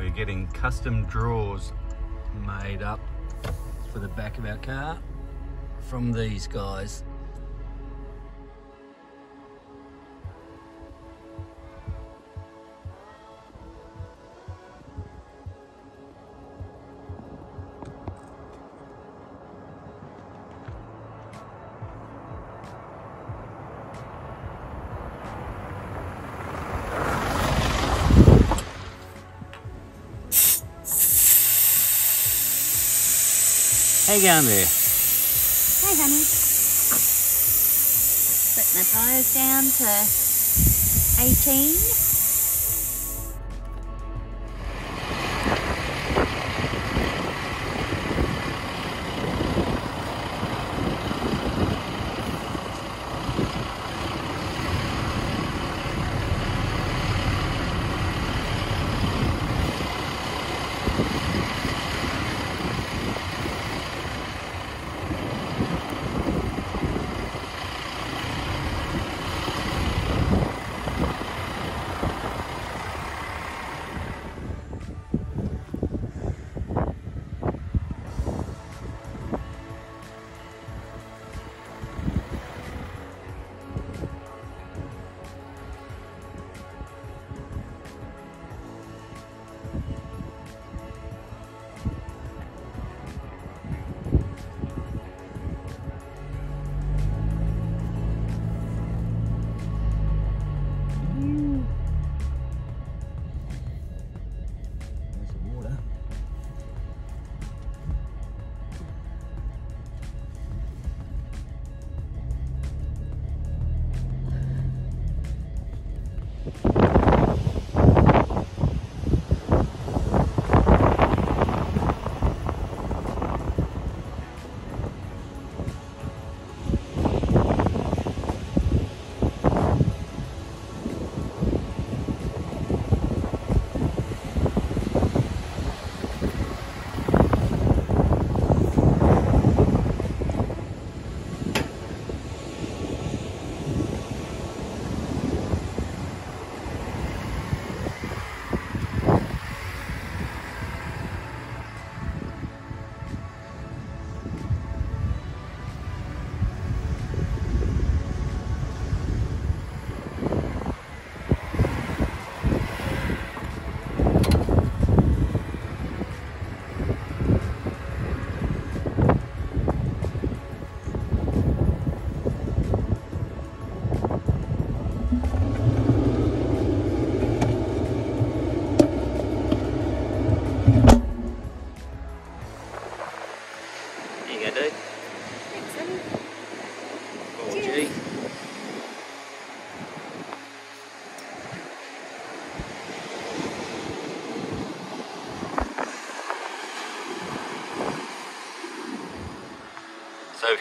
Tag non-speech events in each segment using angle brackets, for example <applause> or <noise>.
we're getting custom drawers made up for the back of our car from these guys. You going there? Hey, honey. Putting the tyres down to 18.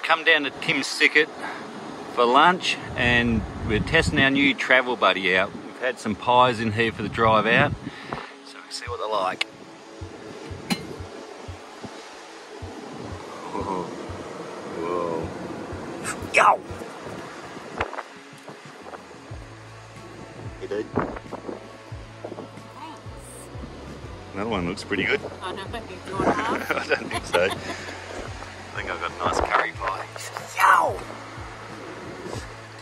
Come down to Tim's Thicket for lunch and we're testing our new travel buddy out. We've had some pies in here for the drive out, so we see what they're like. Whoa. Whoa. Yo! Hey, dude. Thanks. Another one looks pretty good. I know, but you want half? I don't think so. <laughs> I think I've got a nice curry pie. Yow!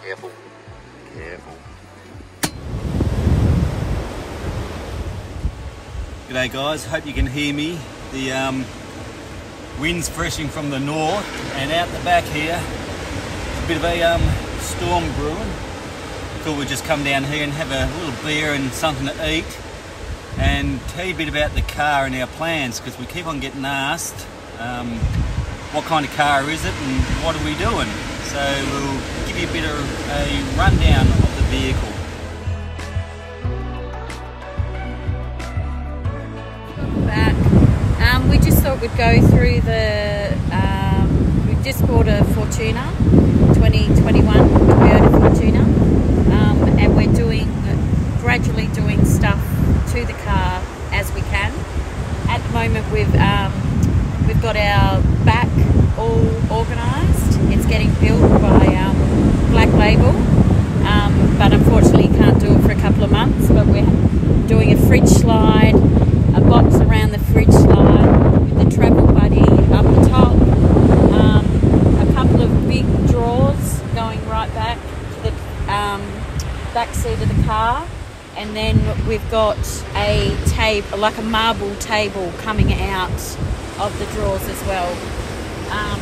Careful. Careful. G'day guys, hope you can hear me. The um, wind's freshing from the north and out the back here, a bit of a um, storm brewing. Thought we'd just come down here and have a little beer and something to eat and tell you a bit about the car and our plans because we keep on getting asked um, what kind of car is it and what are we doing. So we'll give you a bit of a rundown of the vehicle. back. Um, we just thought we'd go through the. Um, we just bought a Fortuner, 2021 Toyota Fortuner, um, and we're doing gradually doing stuff to the car as we can. At the moment, we've um, we've got our back all organised. It's getting built by um, Black Label, but unfortunately can't do it for a couple of months. But we're doing a fridge slide, a box around the fridge slide with the travel buddy up the top. Um, a couple of big drawers going right back to the um, back seat of the car. And then we've got a table, like a marble table coming out of the drawers as well. Um,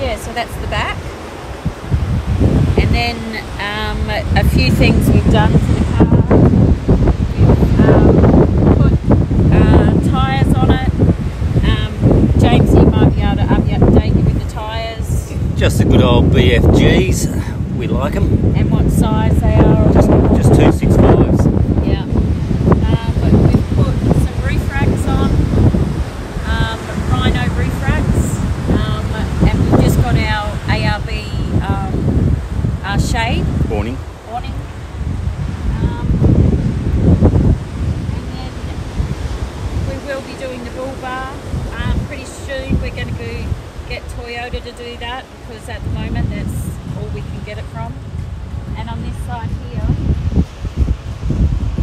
yeah, so that's the back then um, a few things we've done to the car. We've um, put uh, tyres on it. Um, might be able to update you with the tyres. Just the good old BFGs. We like them. And what size they are? Just, just 265. Shade Warning. awning. Um, and then we will be doing the bull bar. Um, pretty soon we're going to go get Toyota to do that because at the moment that's all we can get it from. And on this side here,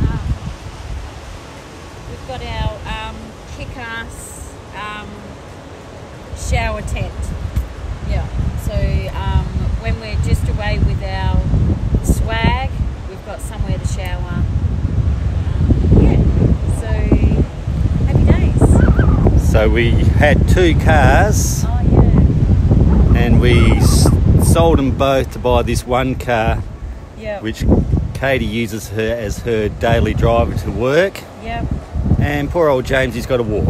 um, we've got our um, kick-ass um, shower tent. Yeah. So um, when we're just away with our swag, we've got somewhere to shower. Um, yeah. So happy days. So we had two cars and we sold them both to buy this one car, Yeah. which Katie uses her as her daily driver to work. Yep. And poor old James, he's got to walk.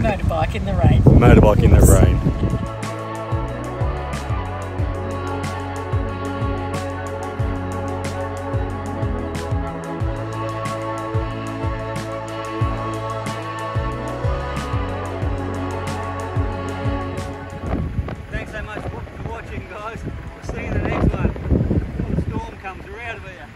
Motorbike in the rain. <laughs> Motorbike in the rain. See the next one. The storm comes, we're out of here.